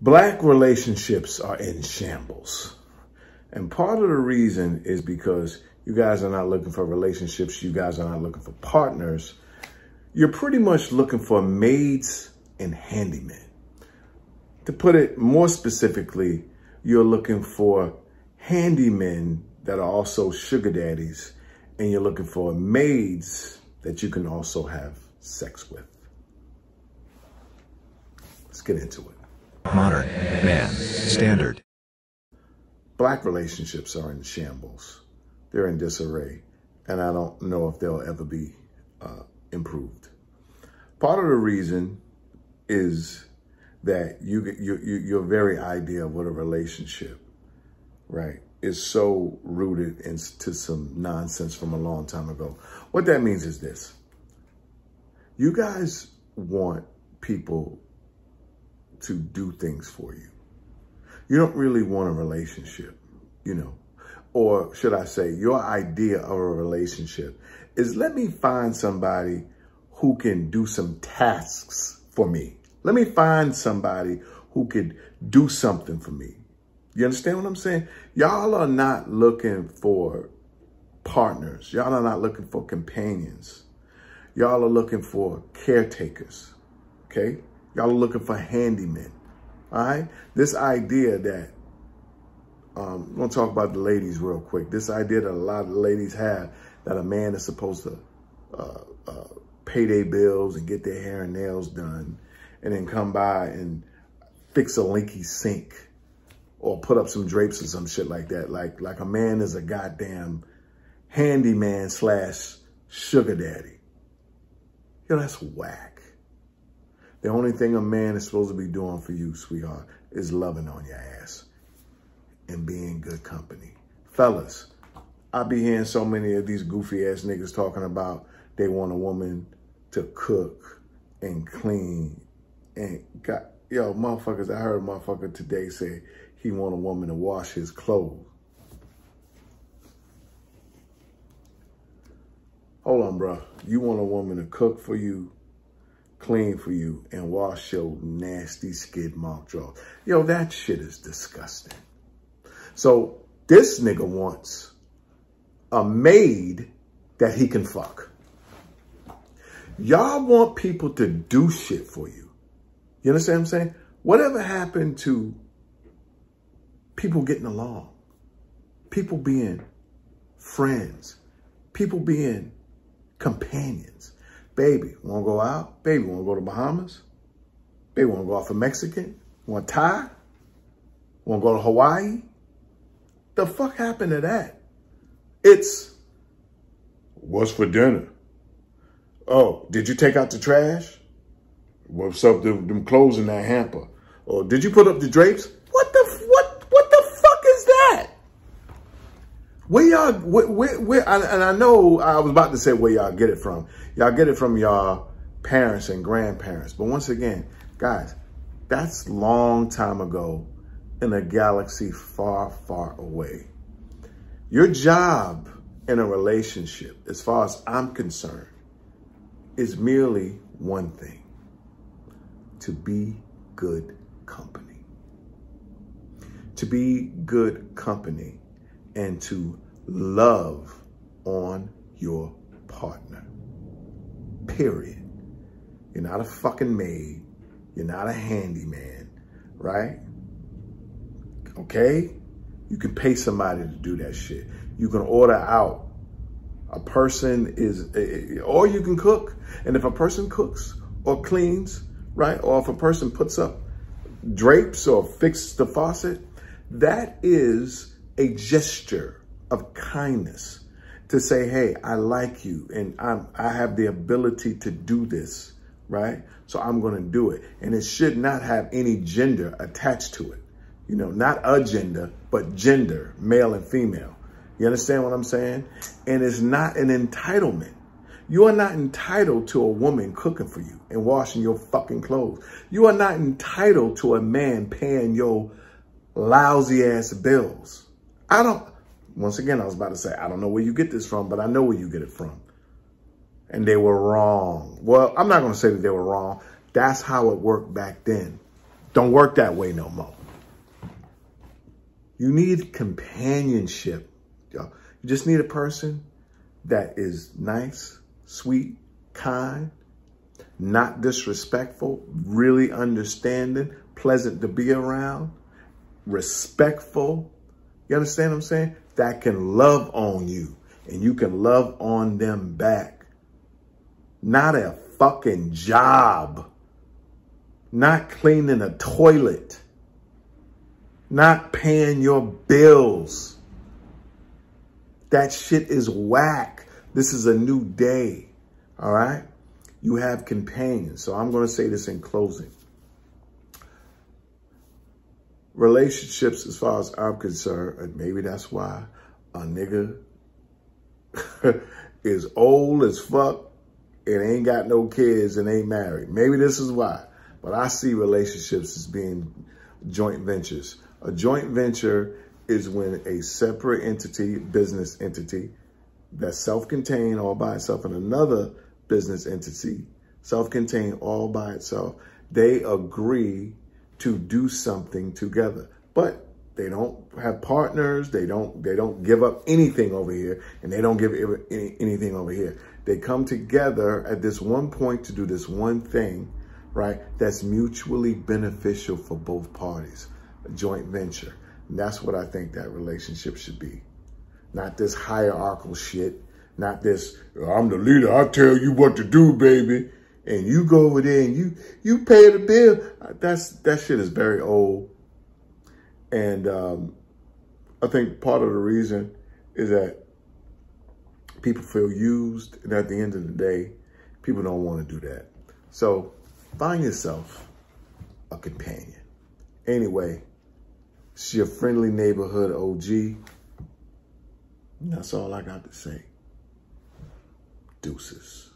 Black relationships are in shambles. And part of the reason is because you guys are not looking for relationships. You guys are not looking for partners. You're pretty much looking for maids and handymen. To put it more specifically, you're looking for handymen that are also sugar daddies, and you're looking for maids that you can also have sex with. Let's get into it. Modern man standard. Black relationships are in shambles. They're in disarray, and I don't know if they'll ever be uh, improved. Part of the reason is that you, you, you, your very idea of what a relationship, right, is so rooted into some nonsense from a long time ago. What that means is this. You guys want people to do things for you. You don't really want a relationship, you know, or should I say your idea of a relationship is let me find somebody who can do some tasks for me. Let me find somebody who could do something for me. You understand what I'm saying? Y'all are not looking for partners. Y'all are not looking for companions. Y'all are looking for caretakers, okay? Y'all are looking for handymen. All right? This idea that, um, I'm going to talk about the ladies real quick. This idea that a lot of ladies have that a man is supposed to uh, uh, pay their bills and get their hair and nails done and then come by and fix a leaky sink or put up some drapes or some shit like that. Like, like a man is a goddamn handyman slash sugar daddy. Yo, that's whack. The only thing a man is supposed to be doing for you, sweetheart, is loving on your ass and being good company. Fellas, I be hearing so many of these goofy ass niggas talking about they want a woman to cook and clean and got, yo, motherfuckers, I heard a motherfucker today say he want a woman to wash his clothes. Hold on, bro. You want a woman to cook for you clean for you and wash your nasty skid mark jaw. Yo, that shit is disgusting. So this nigga wants a maid that he can fuck. Y'all want people to do shit for you. You understand what I'm saying? Whatever happened to people getting along? People being friends? People being companions? Baby, wanna go out? Baby, wanna go to Bahamas? Baby, wanna go out for Mexican? Wanna Thai? Wanna go to Hawaii? The fuck happened to that? It's, what's for dinner? Oh, did you take out the trash? What's up, them, them clothes in that hamper? Or did you put up the drapes? What the, what, what the fuck is that? Where y'all, where, where, where, and I know I was about to say where y'all get it from. Y'all get it from y'all parents and grandparents. But once again, guys, that's long time ago in a galaxy far, far away. Your job in a relationship, as far as I'm concerned, is merely one thing, to be good company. To be good company and to love on your partner period. You're not a fucking maid. You're not a handyman, right? Okay? You can pay somebody to do that shit. You can order out. A person is, eh, eh, or you can cook. And if a person cooks or cleans, right? Or if a person puts up drapes or fixes the faucet, that is a gesture of kindness to say, hey, I like you and I'm, I have the ability to do this, right? So I'm going to do it. And it should not have any gender attached to it. You know, not a gender, but gender, male and female. You understand what I'm saying? And it's not an entitlement. You are not entitled to a woman cooking for you and washing your fucking clothes. You are not entitled to a man paying your lousy ass bills. I don't, once again, I was about to say, I don't know where you get this from, but I know where you get it from. And they were wrong. Well, I'm not going to say that they were wrong. That's how it worked back then. Don't work that way no more. You need companionship. You just need a person that is nice, sweet, kind, not disrespectful, really understanding, pleasant to be around, respectful. You understand what I'm saying? That can love on you and you can love on them back. Not a fucking job. Not cleaning a toilet. Not paying your bills. That shit is whack. This is a new day. All right? You have companions. So I'm going to say this in closing. Relationships, as far as I'm concerned, and maybe that's why a nigga is old as fuck and ain't got no kids and ain't married. Maybe this is why. But I see relationships as being joint ventures. A joint venture is when a separate entity, business entity, that's self-contained all by itself and another business entity, self-contained all by itself, they agree to do something together. But they don't have partners. They don't, they don't give up anything over here and they don't give any, anything over here. They come together at this one point to do this one thing, right? That's mutually beneficial for both parties, a joint venture. And that's what I think that relationship should be. Not this hierarchical shit. Not this, I'm the leader. I tell you what to do, baby. And you go over there and you, you pay the bill. That's, that shit is very old. And um, I think part of the reason is that people feel used. And at the end of the day, people don't want to do that. So find yourself a companion. Anyway, it's your friendly neighborhood OG. That's all I got to say. Deuces.